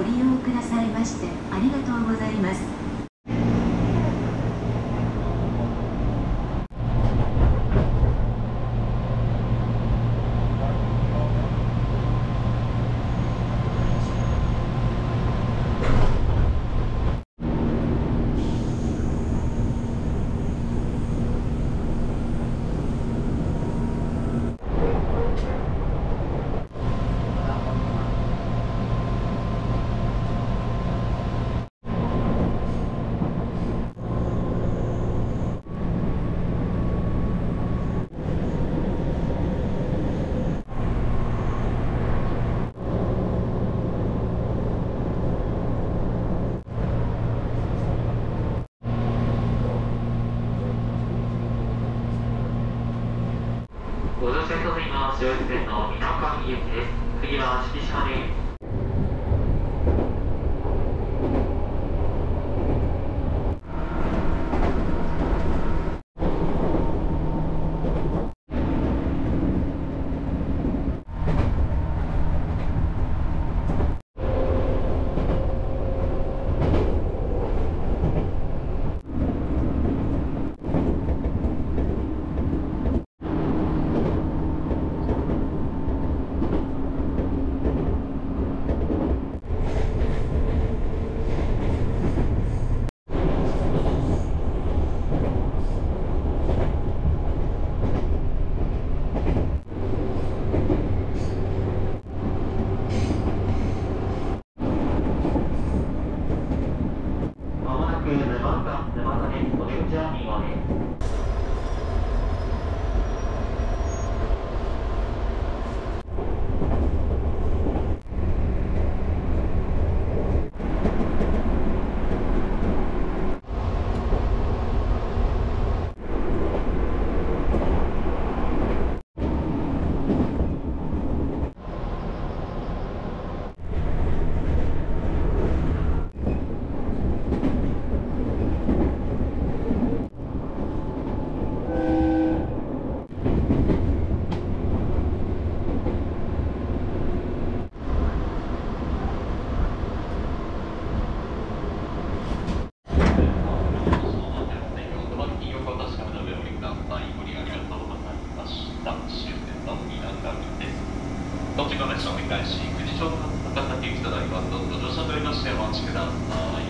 ご利用くださいまして。到着の列車を折り返し、9時ちょうど博多駅となります。どうぞ乗車とりましてお待ちくださ。い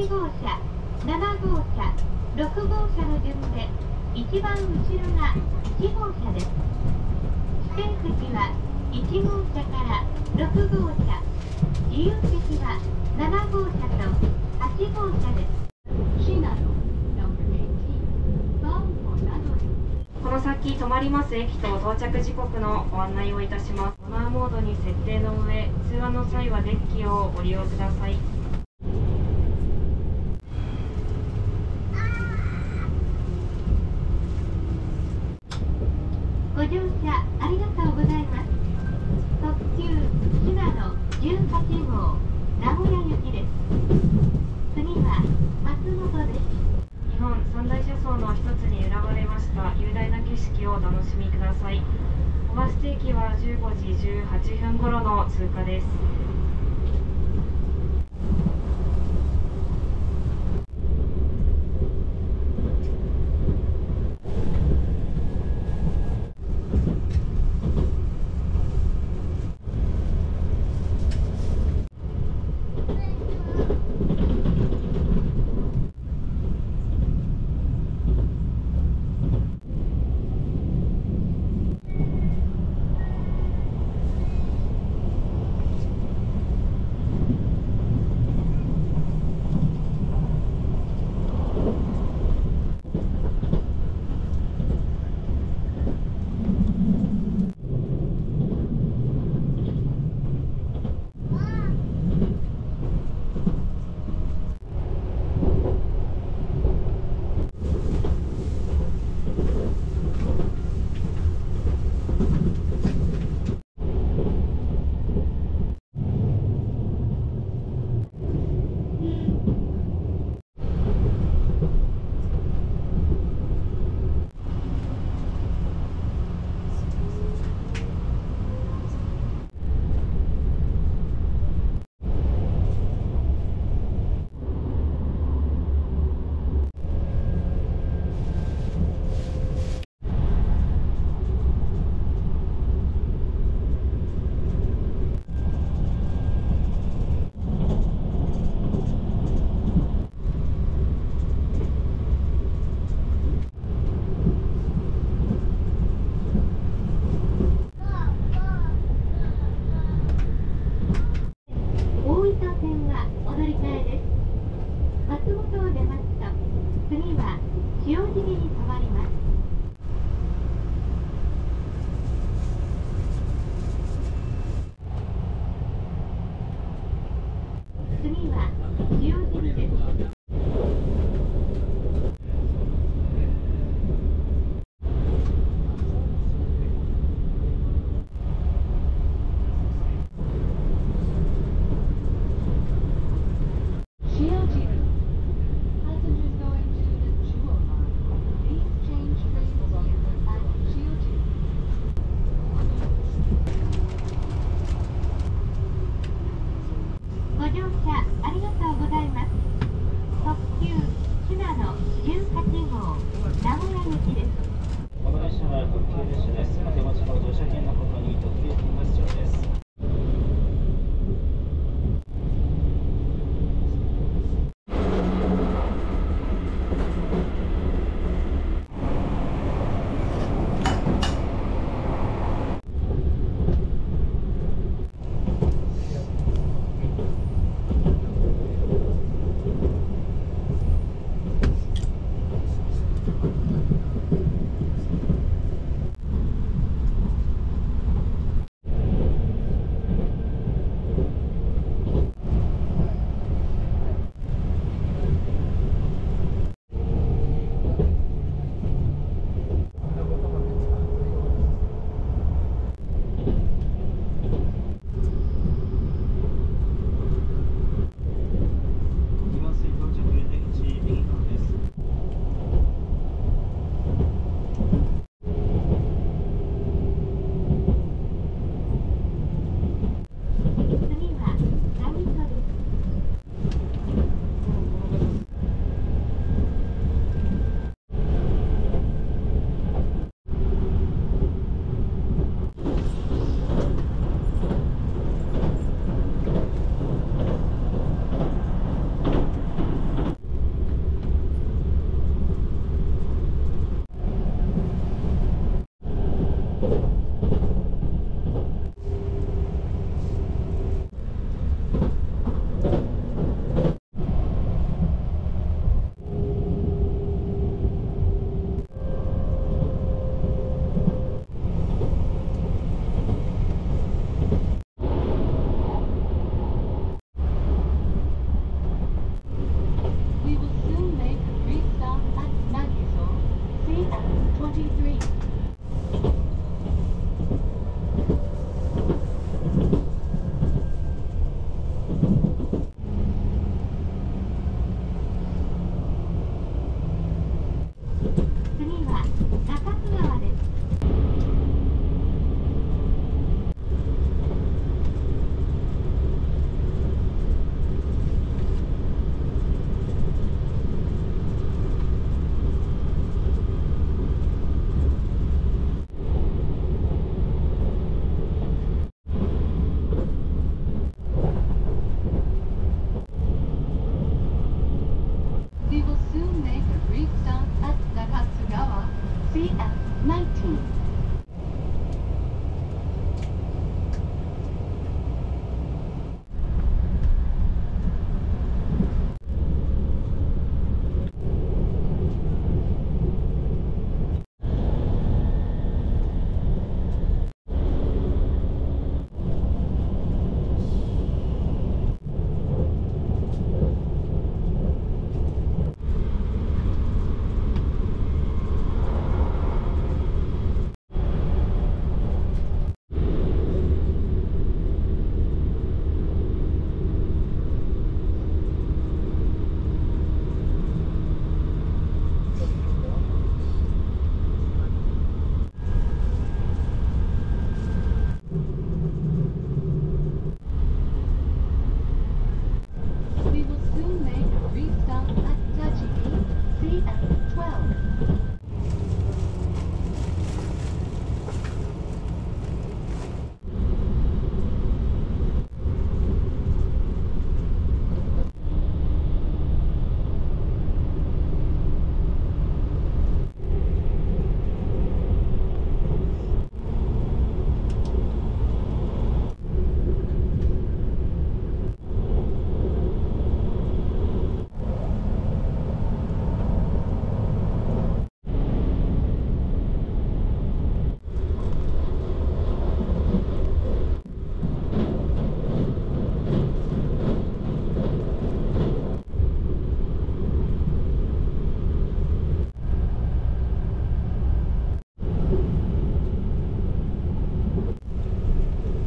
8号車7号車6号車の順で一番後ろが1号車です。指定席は1号車から6号車自由席は7号車と8号車です。シナこの先止まります駅と到着時刻のご案内をいたします。マナーモードに設定の上通話の際はデッキをご利用くださいご乗車ありがとうございます特急シナノ18号名古屋行きです次は松本です日本三大車窓の一つに選ばれました雄大な景色をお楽しみください。小バス定期は15時18分頃の通過です。乗車ありがとうございます。特急シナの18号名古屋行きです。この列車は特急列車です手持ちの乗車券の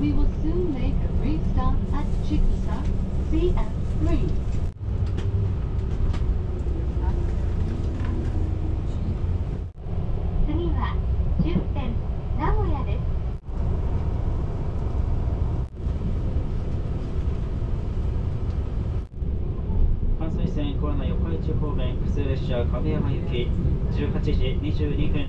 make a brief stop at Chikusa CF3. 次は終点名古屋です関西線小穴横市方面普通列車亀山行き18時22分